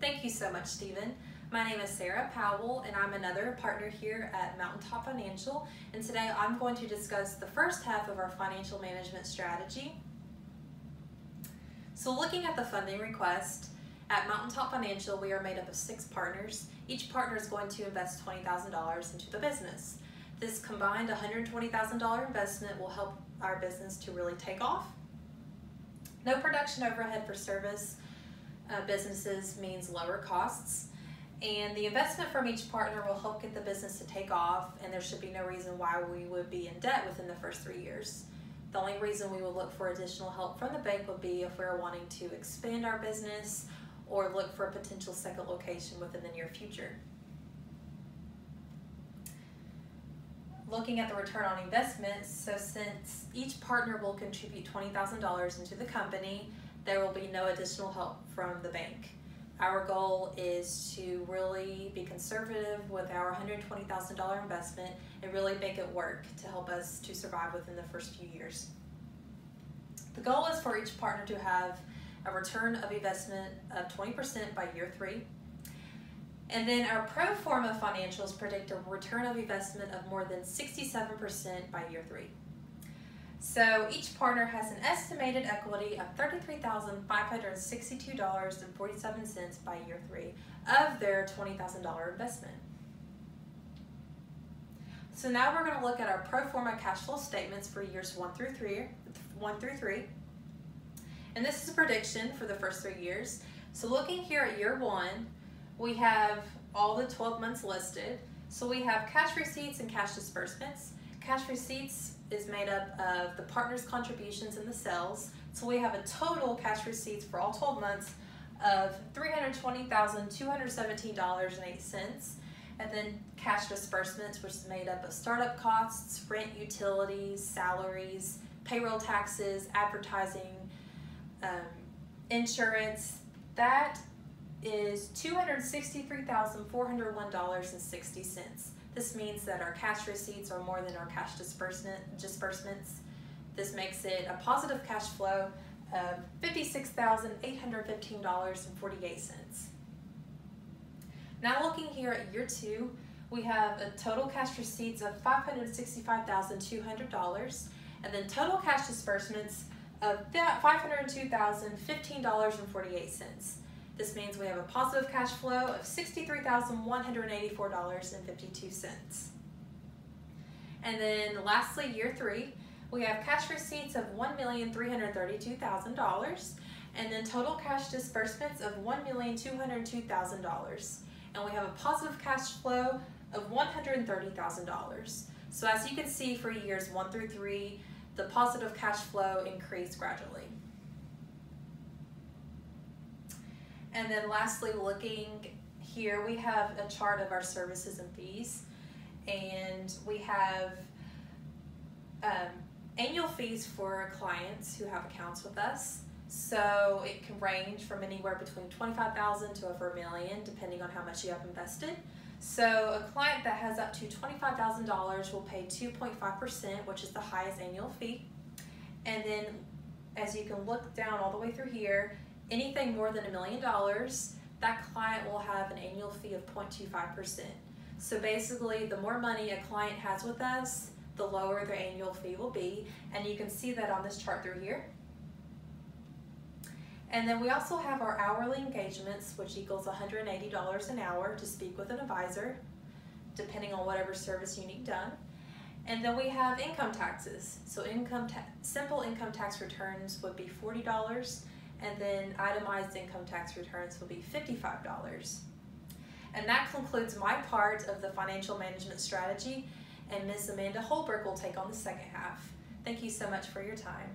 Thank you so much, Stephen. My name is Sara Powell and I'm another partner here at Mountaintop Financial and today I'm going to discuss the first half of our financial management strategy. So looking at the funding request, at Mountaintop Financial we are made up of six partners. Each partner is going to invest $20,000 into the business. This combined $120,000 investment will help our business to really take off. No production overhead for service uh, businesses means lower costs. And the investment from each partner will help get the business to take off, and there should be no reason why we would be in debt within the first three years. The only reason we will look for additional help from the bank would be if we're wanting to expand our business or look for a potential second location within the near future. Looking at the return on investment, so since each partner will contribute $20,000 into the company, there will be no additional help from the bank. Our goal is to really be conservative with our $120,000 investment and really make it work to help us to survive within the first few years. The goal is for each partner to have a return of investment of 20% by year three. And then our pro forma financials predict a return of investment of more than 67% by year three. So each partner has an estimated equity of $33,562.47 by year three of their $20,000 investment. So now we're going to look at our pro forma cash flow statements for years one through three, one through three. And this is a prediction for the first three years. So looking here at year one, we have all the 12 months listed. So we have cash receipts and cash disbursements. Cash receipts is made up of the partner's contributions and the sales. So we have a total cash receipts for all 12 months of $320,217.08. And then cash disbursements, which is made up of startup costs, rent, utilities, salaries, payroll taxes, advertising, um, insurance. That is $263,401.60. This means that our cash receipts are more than our cash disbursement, disbursements. This makes it a positive cash flow of $56,815.48. Now looking here at year two, we have a total cash receipts of $565,200 and then total cash disbursements of $502,015.48. This means we have a positive cash flow of $63,184.52. And then lastly, year three, we have cash receipts of $1,332,000 and then total cash disbursements of $1,202,000. And we have a positive cash flow of $130,000. So as you can see for years one through three, the positive cash flow increased gradually. And then lastly, looking here, we have a chart of our services and fees. And we have um, annual fees for clients who have accounts with us. So it can range from anywhere between 25,000 to over a million, depending on how much you have invested. So a client that has up to $25,000 will pay 2.5%, which is the highest annual fee. And then as you can look down all the way through here, anything more than a million dollars, that client will have an annual fee of 0.25%. So basically, the more money a client has with us, the lower their annual fee will be. And you can see that on this chart through here. And then we also have our hourly engagements, which equals $180 an hour to speak with an advisor, depending on whatever service you need done. And then we have income taxes. So income simple income tax returns would be $40 and then itemized income tax returns will be $55. And that concludes my part of the financial management strategy, and Ms. Amanda Holberg will take on the second half. Thank you so much for your time.